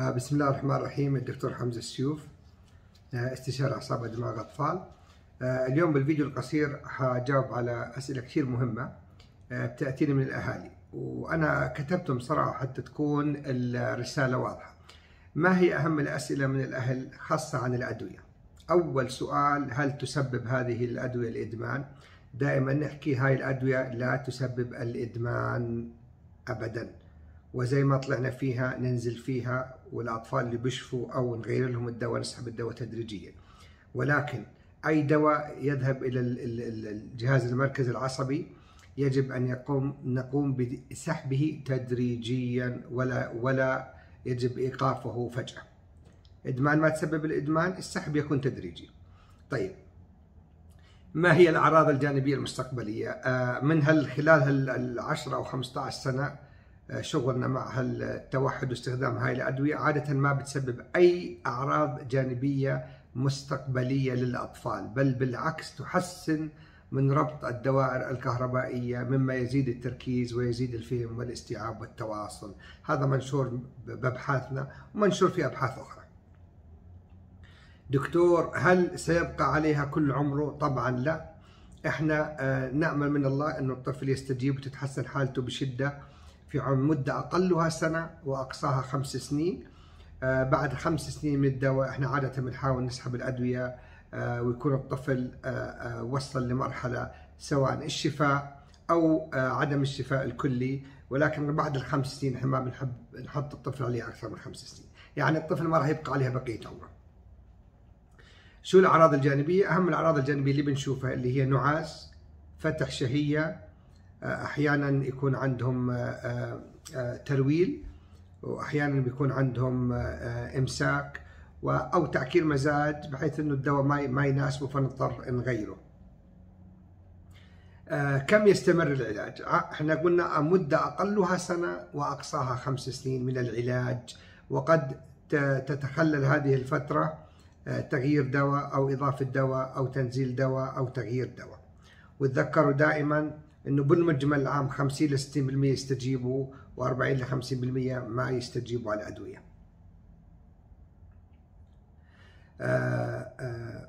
آه، بسم الله الرحمن الرحيم الدكتور حمزة السيوف. آه، استشاري أعصاب ودماغ أطفال. آه، اليوم بالفيديو القصير حجاوب على أسئلة كثير مهمة بتأتيني من الأهالي. وأنا كتبتهم صراحة حتى تكون الرسالة واضحة. ما هي أهم الأسئلة من الأهل خاصة عن الأدوية؟ أول سؤال هل تسبب هذه الأدوية الإدمان؟ دائما نحكي هاي الأدوية لا تسبب الإدمان أبدا. وزي ما طلعنا فيها ننزل فيها والأطفال اللي بيشفوا أو نغير لهم الدواء نسحب الدواء تدريجيا ولكن أي دواء يذهب إلى الجهاز المركزي العصبي يجب أن يقوم نقوم بسحبه تدريجيا ولا ولا يجب إيقافه فجأة. إدمان ما تسبب الإدمان السحب يكون تدريجي. طيب ما هي الأعراض الجانبية المستقبلية؟ آه، من خلال ال 10 أو 15 سنة شغلنا مع التوحد واستخدام هاي الأدوية عادة ما بتسبب أي أعراض جانبية مستقبلية للأطفال بل بالعكس تحسن من ربط الدوائر الكهربائية مما يزيد التركيز ويزيد الفهم والاستيعاب والتواصل. هذا منشور بأبحاثنا ومنشور في أبحاث أخرى. دكتور هل سيبقى عليها كل عمره؟ طبعا لا. إحنا آه، نأمل من الله أنه الطفل يستجيب وتتحسن حالته بشدة في مدة أقلها سنة وأقصاها خمس سنين. آه، بعد خمس سنين من الدواء إحنا عادة بنحاول نسحب الأدوية آه، ويكون الطفل آه، وصل لمرحلة سواء الشفاء أو عدم الشفاء الكلي. ولكن بعد الخمس سنين إحنا ما بنحب نحط الطفل عليه أكثر من خمس سنين. يعني الطفل ما راح يبقى عليها بقية عمره. شو الأعراض الجانبية؟ أهم الأعراض الجانبية اللي بنشوفها اللي هي نعاس فتح شهية أحيانا يكون عندهم آه، آه، ترويل وأحيانا بيكون عندهم آه، إمساك أو تعكير مزاج بحيث إنه الدواء ما ما يناسبه فنضطر نغيره. كم يستمر العلاج؟ إحنا قلنا مدة أقلها سنة وأقصاها خمس سنين من العلاج وقد تتخلل هذه الفترة تغيير دواء أو إضافة دواء أو تنزيل دواء أو تغيير دواء. وتذكروا دائما إنه بالمجمل العام 50 ل 60% يستجيبوا و40 ل 50% ما يستجيبوا على الادويه. آه، آه،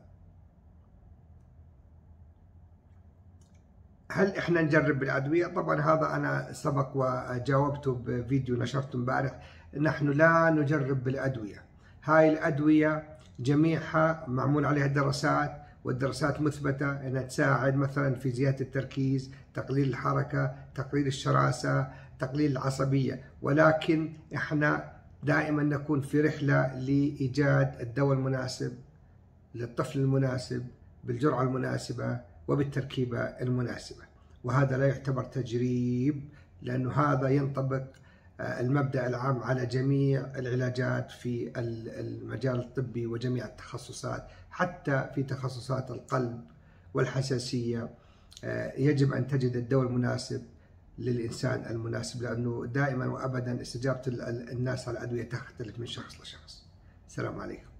هل إحنا نجرب بالادويه؟ طبعا هذا أنا سبق وجاوبته بفيديو نشرته امبارح نحن لا نجرب بالأدوية. هاي الأدوية جميعها معمول عليها دراسات والدراسات مثبتة أنها تساعد مثلا في زيادة التركيز تقليل الحركة تقليل الشراسة تقليل العصبية. ولكن إحنا دائما نكون في رحلة لإيجاد الدواء المناسب للطفل المناسب بالجرعة المناسبة وبالتركيبة المناسبة. وهذا لا يعتبر تجريب لأنه هذا ينطبق المبدأ العام على جميع العلاجات في المجال الطبي وجميع التخصصات حتى في تخصصات القلب والحساسية. آه، يجب أن تجد الدواء المناسب للإنسان المناسب لأنه دائما وأبدا استجابة الناس على الأدوية تختلف من شخص لشخص. السلام عليكم.